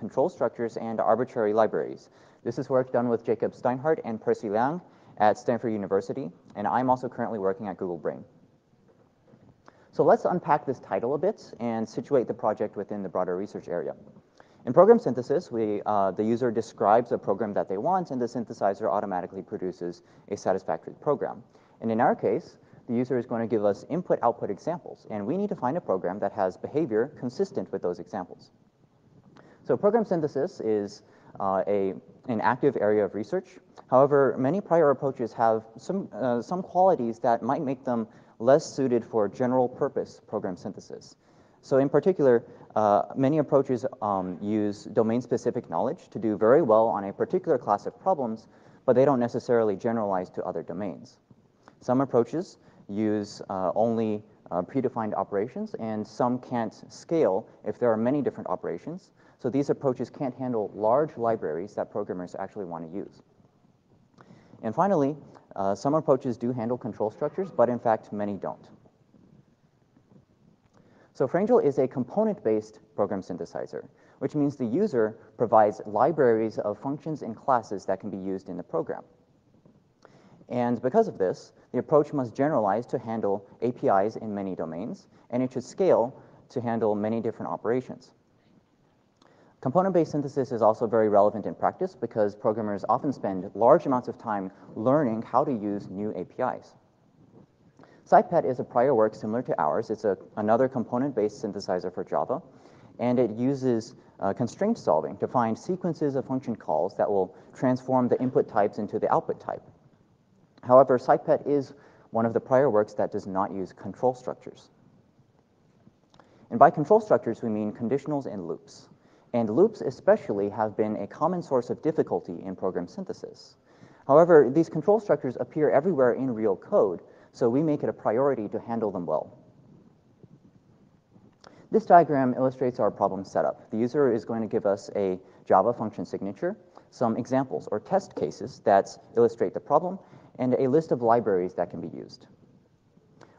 control structures and arbitrary libraries. This is work done with Jacob Steinhardt and Percy Liang at Stanford University, and I'm also currently working at Google Brain. So let's unpack this title a bit and situate the project within the broader research area. In program synthesis, we, uh, the user describes a program that they want, and the synthesizer automatically produces a satisfactory program. And in our case, the user is going to give us input-output examples, and we need to find a program that has behavior consistent with those examples. So program synthesis is uh, a, an active area of research. However, many prior approaches have some, uh, some qualities that might make them less suited for general purpose program synthesis. So in particular, uh, many approaches um, use domain-specific knowledge to do very well on a particular class of problems, but they don't necessarily generalize to other domains. Some approaches use uh, only uh, predefined operations, and some can't scale if there are many different operations. So these approaches can't handle large libraries that programmers actually want to use. And finally, uh, some approaches do handle control structures, but in fact, many don't. So FrAngel is a component-based program synthesizer, which means the user provides libraries of functions and classes that can be used in the program. And because of this, the approach must generalize to handle APIs in many domains, and it should scale to handle many different operations. Component-based synthesis is also very relevant in practice because programmers often spend large amounts of time learning how to use new APIs. SyPet is a prior work similar to ours. It's a, another component-based synthesizer for Java, and it uses uh, constraint solving to find sequences of function calls that will transform the input types into the output type. However, SyPet is one of the prior works that does not use control structures. And by control structures, we mean conditionals and loops. And loops especially have been a common source of difficulty in program synthesis. However, these control structures appear everywhere in real code, so we make it a priority to handle them well. This diagram illustrates our problem setup. The user is going to give us a Java function signature, some examples or test cases that illustrate the problem, and a list of libraries that can be used.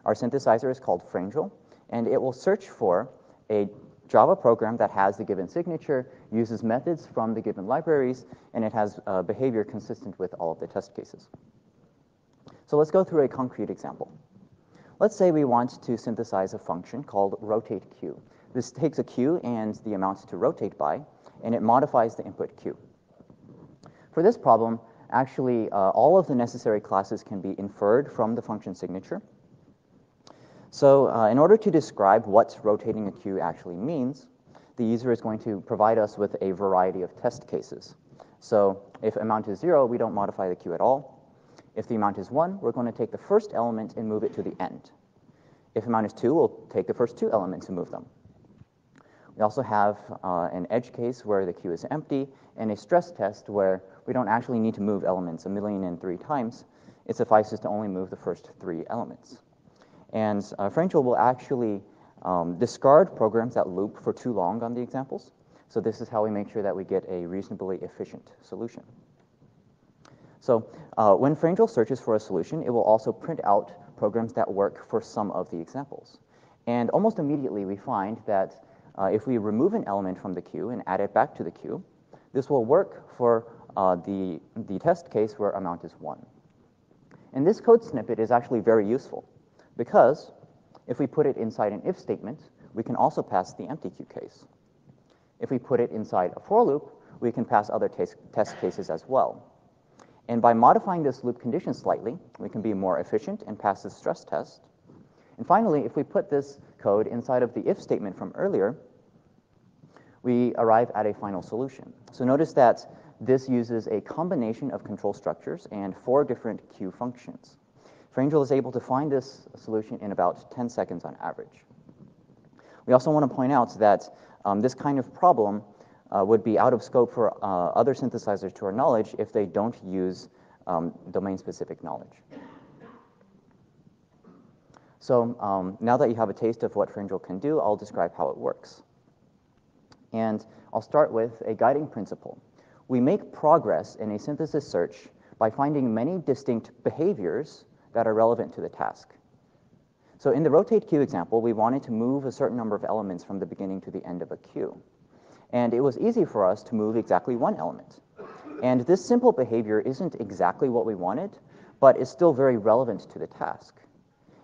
Our synthesizer is called FrAngel, and it will search for a Java program that has the given signature, uses methods from the given libraries, and it has uh, behavior consistent with all of the test cases. So let's go through a concrete example. Let's say we want to synthesize a function called rotate q. This takes a q and the amount to rotate by, and it modifies the input q. For this problem, actually, uh, all of the necessary classes can be inferred from the function signature. So uh, in order to describe what rotating a queue actually means, the user is going to provide us with a variety of test cases. So if amount is zero, we don't modify the queue at all. If the amount is one, we're going to take the first element and move it to the end. If amount is two, we'll take the first two elements and move them. We also have uh, an edge case where the queue is empty and a stress test where we don't actually need to move elements a million and three times. It suffices to only move the first three elements. And uh, will actually um, discard programs that loop for too long on the examples. So this is how we make sure that we get a reasonably efficient solution. So uh, when FrAngel searches for a solution, it will also print out programs that work for some of the examples. And almost immediately we find that uh, if we remove an element from the queue and add it back to the queue, this will work for uh, the, the test case where amount is 1. And this code snippet is actually very useful because if we put it inside an if statement, we can also pass the empty q case. If we put it inside a for loop, we can pass other test cases as well. And by modifying this loop condition slightly, we can be more efficient and pass the stress test. And finally, if we put this code inside of the if statement from earlier, we arrive at a final solution. So notice that this uses a combination of control structures and four different Q functions. FrAngel is able to find this solution in about 10 seconds on average. We also want to point out that um, this kind of problem uh, would be out of scope for uh, other synthesizers to our knowledge if they don't use um, domain-specific knowledge. So um, now that you have a taste of what FrAngel can do, I'll describe how it works. And I'll start with a guiding principle. We make progress in a synthesis search by finding many distinct behaviors that are relevant to the task. So in the rotate queue example, we wanted to move a certain number of elements from the beginning to the end of a queue. And it was easy for us to move exactly one element. And this simple behavior isn't exactly what we wanted, but is still very relevant to the task.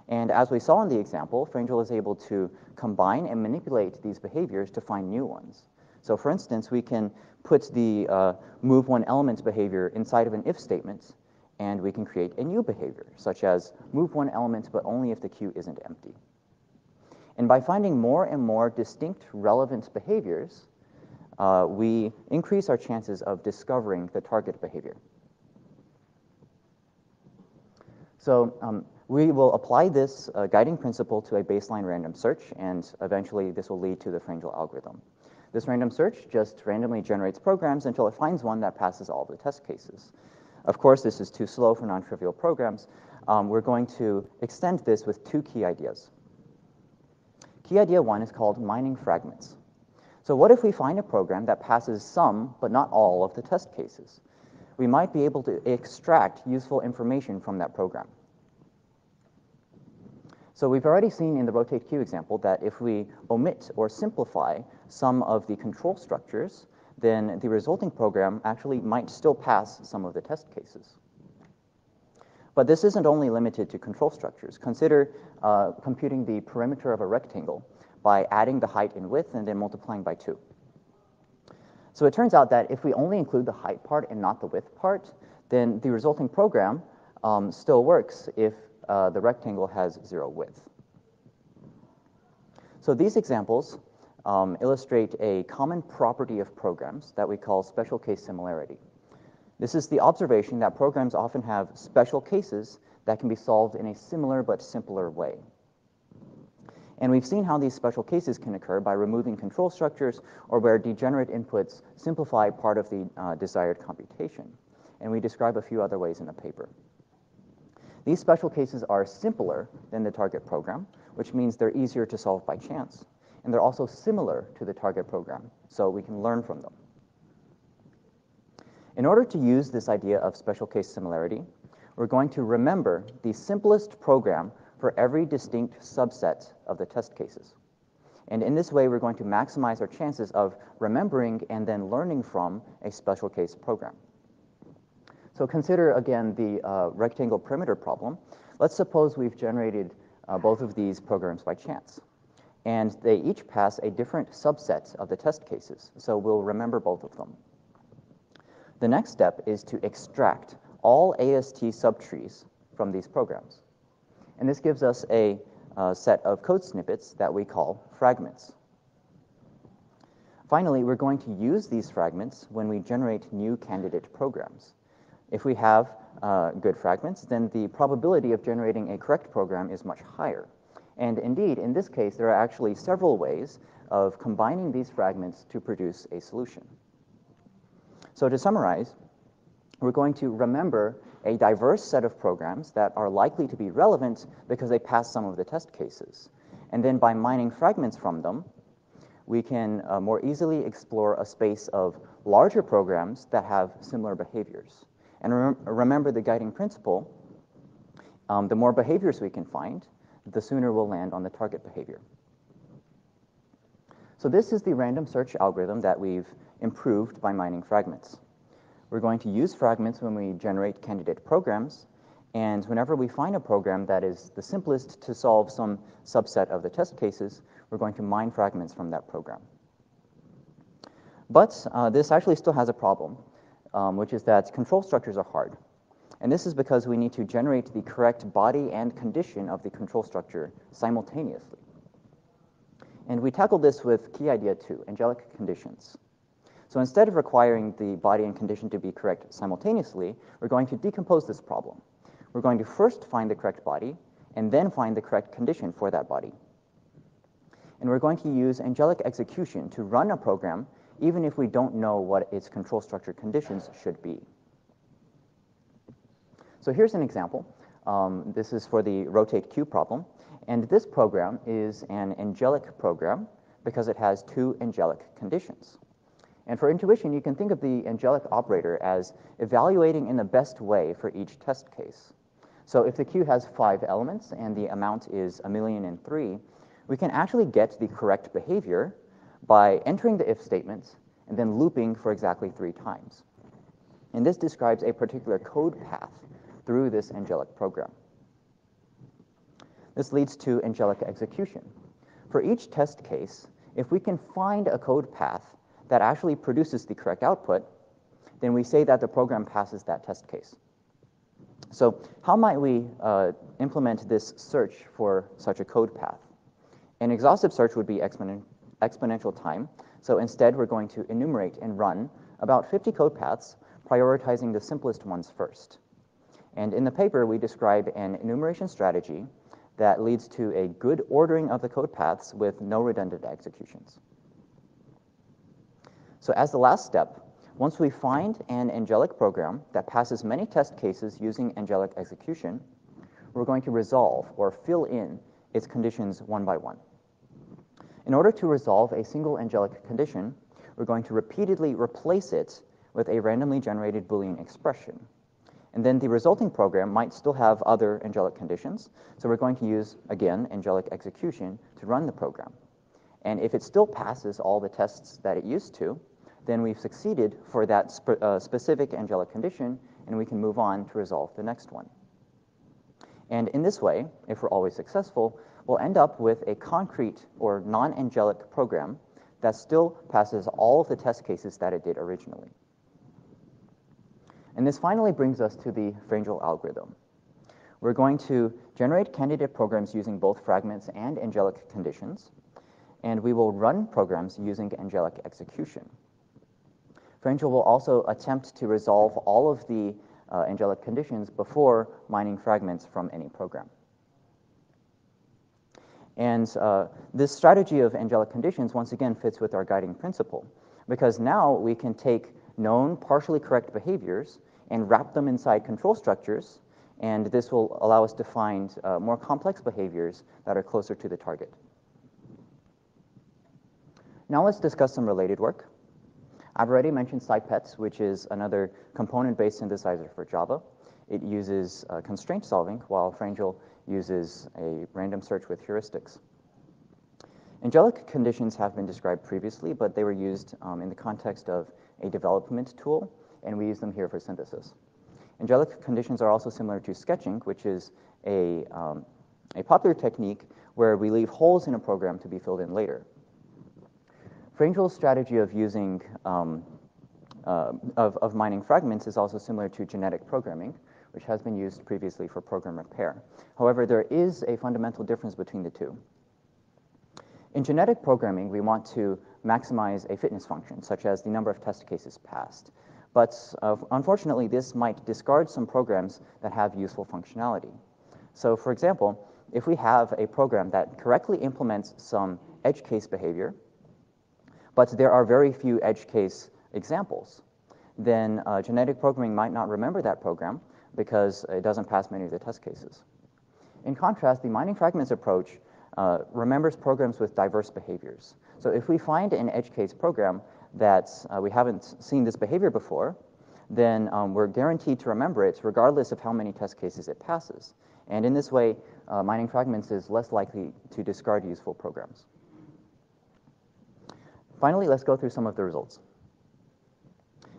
And as we saw in the example, FrAngel is able to combine and manipulate these behaviors to find new ones. So for instance, we can put the uh, move one element behavior inside of an if statement, and we can create a new behavior, such as move one element, but only if the queue isn't empty. And by finding more and more distinct relevant behaviors, uh, we increase our chances of discovering the target behavior. So um, we will apply this uh, guiding principle to a baseline random search, and eventually this will lead to the FrAngel algorithm. This random search just randomly generates programs until it finds one that passes all the test cases. Of course, this is too slow for non-trivial programs. Um, we're going to extend this with two key ideas. Key idea one is called mining fragments. So what if we find a program that passes some, but not all, of the test cases? We might be able to extract useful information from that program. So we've already seen in the rotate queue example that if we omit or simplify some of the control structures, then the resulting program actually might still pass some of the test cases. But this isn't only limited to control structures. Consider uh, computing the perimeter of a rectangle by adding the height and width and then multiplying by 2. So it turns out that if we only include the height part and not the width part, then the resulting program um, still works if uh, the rectangle has zero width. So these examples um, illustrate a common property of programs that we call special case similarity. This is the observation that programs often have special cases that can be solved in a similar but simpler way. And we've seen how these special cases can occur by removing control structures or where degenerate inputs simplify part of the uh, desired computation. And we describe a few other ways in the paper. These special cases are simpler than the target program, which means they're easier to solve by chance. And they're also similar to the target program, so we can learn from them. In order to use this idea of special case similarity, we're going to remember the simplest program for every distinct subset of the test cases. And in this way, we're going to maximize our chances of remembering and then learning from a special case program. So consider again the uh, rectangle perimeter problem. Let's suppose we've generated uh, both of these programs by chance. And they each pass a different subset of the test cases, so we'll remember both of them. The next step is to extract all AST subtrees from these programs. And this gives us a uh, set of code snippets that we call fragments. Finally, we're going to use these fragments when we generate new candidate programs. If we have uh, good fragments, then the probability of generating a correct program is much higher. And indeed, in this case, there are actually several ways of combining these fragments to produce a solution. So to summarize, we're going to remember a diverse set of programs that are likely to be relevant because they pass some of the test cases. And then by mining fragments from them, we can uh, more easily explore a space of larger programs that have similar behaviors. And rem- remember the guiding principle um, the more behaviors we can find, the sooner we'll land on the target behavior. So, this is the random search algorithm that we've improved by mining fragments. We're going to use fragments when we generate candidate programs, and whenever we find a program that is the simplest to solve some subset of the test cases, we're going to mine fragments from that program. But uh, this actually still has a problem, um, which is that control structures are hard. And this is because we need to generate the correct body and condition of the control structure simultaneously. And we tackled this with key idea two, angelic conditions. So instead of requiring the body and condition to be correct simultaneously, we're going to decompose this problem. We're going to first find the correct body, and then find the correct condition for that body. And we're going to use angelic execution to run a program even if we don't know what its control structure conditions should be. So here's an example. Um, this is for the rotate queue problem. And this program is an angelic program because it has two angelic conditions. And for intuition, you can think of the angelic operator as evaluating in the best way for each test case. So if the queue has five elements and the amount is a million and three, we can actually get the correct behavior by entering the if statement and then looping for exactly three times. And this describes a particular code path through this angelic program. This leads to angelic execution. For each test case, if we can find a code path that actually produces the correct output, then we say that the program passes that test case. So how might we uh, implement this search for such a code path? An exhaustive search would be exponen exponential time. So instead, we're going to enumerate and run about 50 code paths, prioritizing the simplest ones first. And in the paper, we describe an enumeration strategy that leads to a good ordering of the code paths with no redundant executions. So as the last step, once we find an angelic program that passes many test cases using angelic execution, we're going to resolve or fill in its conditions one by one. In order to resolve a single angelic condition, we're going to repeatedly replace it with a randomly generated Boolean expression. And then the resulting program might still have other angelic conditions, so we're going to use, again, angelic execution to run the program. And if it still passes all the tests that it used to, then we've succeeded for that sp- uh, specific angelic condition, and we can move on to resolve the next one. And in this way, if we're always successful, we'll end up with a concrete or non angelic program that still passes all of the test cases that it did originally. And this finally brings us to the FrAngel algorithm. We're going to generate candidate programs using both fragments and angelic conditions, and we will run programs using angelic execution. FrAngel will also attempt to resolve all of the uh, angelic conditions before mining fragments from any program. And uh, this strategy of angelic conditions once again fits with our guiding principle, because now we can take known partially correct behaviors and wrap them inside control structures, and this will allow us to find uh, more complex behaviors that are closer to the target. Now let's discuss some related work. I've already mentioned SyPet, which is another component-based synthesizer for Java. It uses uh, constraint solving, while FrAngel uses a random search with heuristics. Angelic conditions have been described previously, but they were used um, in the context of a development tool, and we use them here for synthesis. Angelic conditions are also similar to sketching, which is a, um, a popular technique where we leave holes in a program to be filled in later. FrAngel's strategy of using um, uh, of, of mining fragments is also similar to genetic programming, which has been used previously for program repair. However, there is a fundamental difference between the two. In genetic programming, we want to maximize a fitness function, such as the number of test cases passed. But uh, unfortunately, this might discard some programs that have useful functionality. So, for example, if we have a program that correctly implements some edge case behavior, but there are very few edge case examples, then uh, genetic programming might not remember that program because it doesn't pass many of the test cases. In contrast, the mining fragments approach uh, remembers programs with diverse behaviors. So if we find an edge case program that uh, we haven't seen this behavior before, then um, we're guaranteed to remember it regardless of how many test cases it passes. And in this way, uh, mining fragments is less likely to discard useful programs. Finally, let's go through some of the results.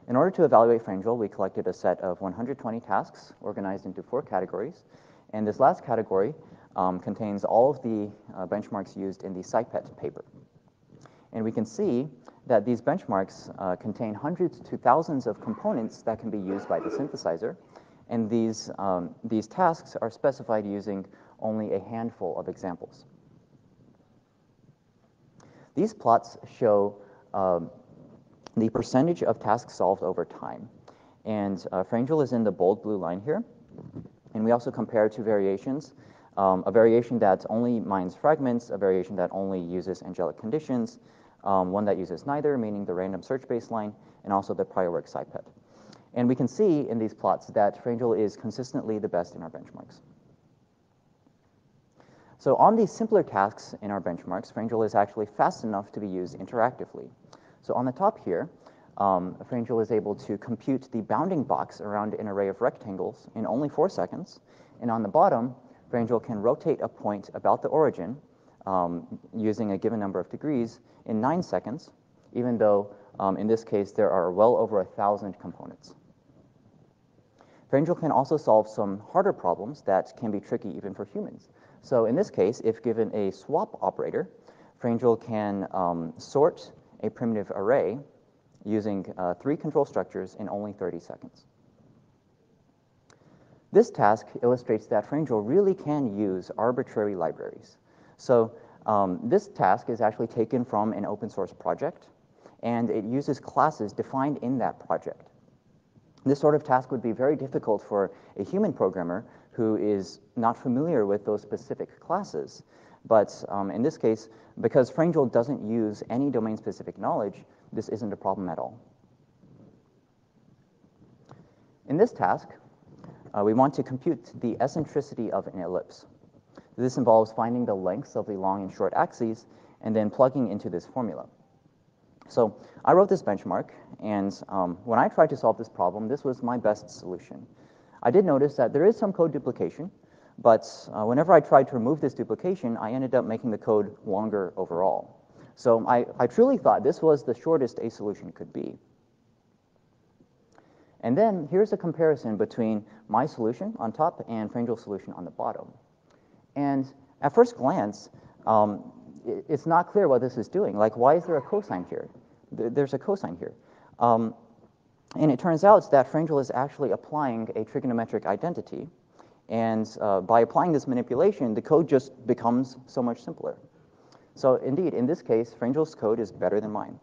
In order to evaluate FrAngel, we collected a set of 120 tasks organized into four categories. And this last category um, contains all of the uh, benchmarks used in the SyPet paper. And we can see that these benchmarks uh, contain hundreds to thousands of components that can be used by the synthesizer. And these, um, these tasks are specified using only a handful of examples. These plots show um, the percentage of tasks solved over time. And uh, FrAngel is in the bold blue line here. And we also compare two variations, um, a variation that only mines fragments, a variation that only uses angelic conditions, um, one that uses neither, meaning the random search baseline, and also the prior work SyPet. And we can see in these plots that FrAngel is consistently the best in our benchmarks. So on these simpler tasks in our benchmarks, FrAngel is actually fast enough to be used interactively. So on the top here, um, FrAngel is able to compute the bounding box around an array of rectangles in only four seconds. And on the bottom, FrAngel can rotate a point about the origin um, using a given number of degrees in nine seconds, even though um, in this case there are well over a thousand components. FrAngel can also solve some harder problems that can be tricky even for humans. So in this case, if given a swap operator, FrAngel can um, sort a primitive array using uh, three control structures in only 30 seconds. This task illustrates that FrAngel really can use arbitrary libraries. So um, this task is actually taken from an open source project, and it uses classes defined in that project. This sort of task would be very difficult for a human programmer who is not familiar with those specific classes. But um, in this case, because FrAngel doesn't use any domain-specific knowledge, this isn't a problem at all. In this task, uh, we want to compute the eccentricity of an ellipse. This involves finding the lengths of the long and short axes and then plugging into this formula. So I wrote this benchmark, and um, when I tried to solve this problem, this was my best solution. I did notice that there is some code duplication, but uh, whenever I tried to remove this duplication, I ended up making the code longer overall. So I, I truly thought this was the shortest a solution could be. And then here's a comparison between my solution on top and FrAngel's solution on the bottom. And at first glance, um, it's not clear what this is doing. Like, why is there a cosine here? There's a cosine here. Um, and it turns out that FrAngel is actually applying a trigonometric identity. And uh, by applying this manipulation, the code just becomes so much simpler. So indeed, in this case, FrAngel's code is better than mine.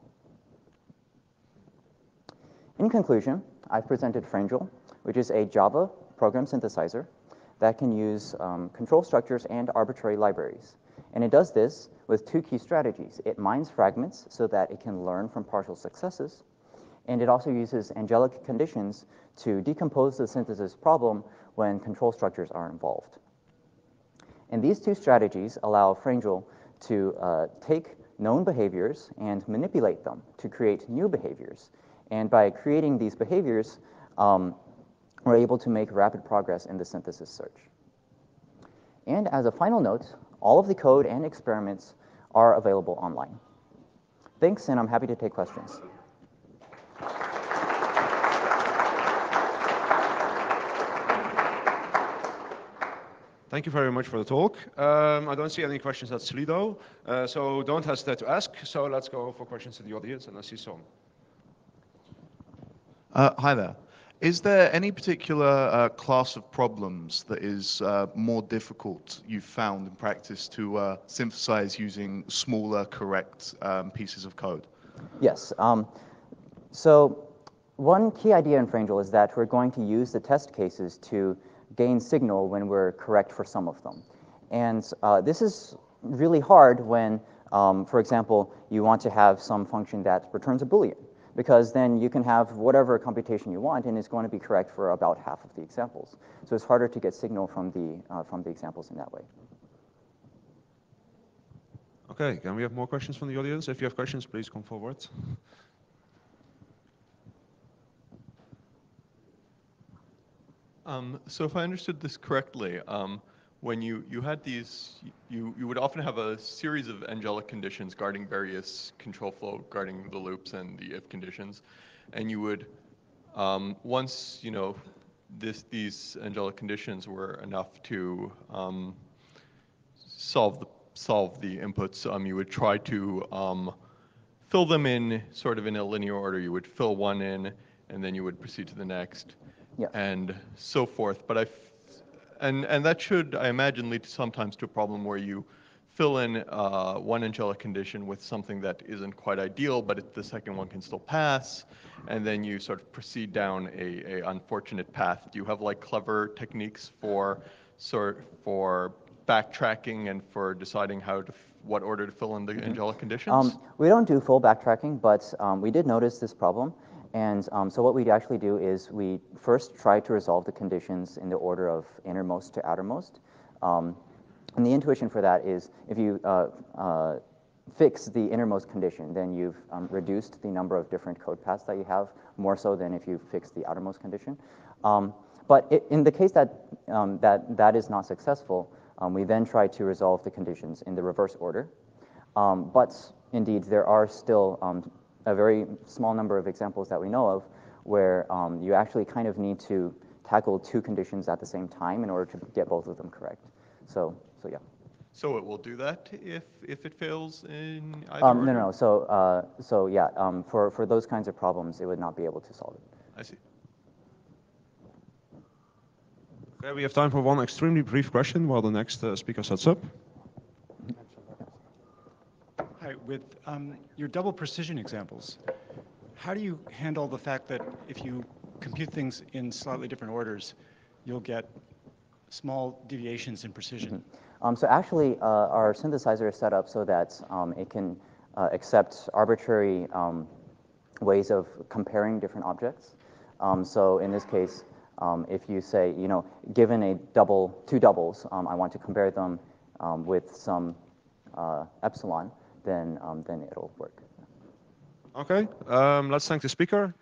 In conclusion, I've presented FrAngel, which is a Java program synthesizer that can use um, control structures and arbitrary libraries. And it does this with two key strategies. It mines fragments so that it can learn from partial successes, and it also uses angelic conditions to decompose the synthesis problem when control structures are involved. And these two strategies allow FrAngel to uh, take known behaviors and manipulate them to create new behaviors. And by creating these behaviors, um, we're able to make rapid progress in the synthesis search. And as a final note, all of the code and experiments are available online. Thanks, and I'm happy to take questions. Thank you very much for the talk. Um, I don't see any questions at Slido, uh, so don't hesitate to ask. So let's go for questions to the audience, and I see some. Uh, hi there. Is there any particular uh, class of problems that is uh, more difficult you've found in practice to uh, synthesize using smaller, correct um, pieces of code? Yes. Um, so one key idea in FrAngel is that we're going to use the test cases to gain signal when we're correct for some of them. And uh, this is really hard when, um, for example, you want to have some function that returns a Boolean because then you can have whatever computation you want and it's going to be correct for about half of the examples. So it's harder to get signal from the, uh, from the examples in that way. Okay, can we have more questions from the audience? If you have questions, please come forward. Um, so if I understood this correctly, um, when you, you had these, you, you would often have a series of angelic conditions guarding various control flow, guarding the loops and the if conditions. And you would, um, once, you know, this, these angelic conditions were enough to um, solve, the, solve the inputs, um, you would try to um, fill them in sort of in a linear order. You would fill one in, and then you would proceed to the next, yeah. and so forth. But I and, and that should, I imagine, lead sometimes to a problem where you fill in uh, one angelic condition with something that isn't quite ideal, but it, the second one can still pass, and then you sort of proceed down a, a unfortunate path. Do you have like clever techniques for sort for backtracking and for deciding how to what order to fill in the mm-hmm. angelic conditions? Um, we don't do full backtracking, but um, we did notice this problem. And um, so what we actually do is we first try to resolve the conditions in the order of innermost to outermost. Um, and the intuition for that is if you uh, uh, fix the innermost condition, then you've um, reduced the number of different code paths that you have more so than if you fix the outermost condition. Um, but it, in the case that, um, that that is not successful, Um, we then try to resolve the conditions in the reverse order. But indeed, there are still a very small number of examples that we know of where um, you actually kind of need to tackle two conditions at the same time in order to get both of them correct. So, so yeah. So it will do that if, if it fails in either Um, no, no, no. So, uh, so yeah, um, for, for those kinds of problems, it would not be able to solve it. I see. Okay, we have time for one extremely brief question while the next uh, speaker sets up. Hi, with um, your double precision examples, how do you handle the fact that if you compute things in slightly different orders, you'll get small deviations in precision? Um, so actually, uh, our synthesizer is set up so that um, it can uh, accept arbitrary um, ways of comparing different objects. Um, so in this case, um, if you say, you know, given a double, two doubles, um, I want to compare them um, with some uh, epsilon, then, um, then it'll work. Okay, um, let's thank the speaker.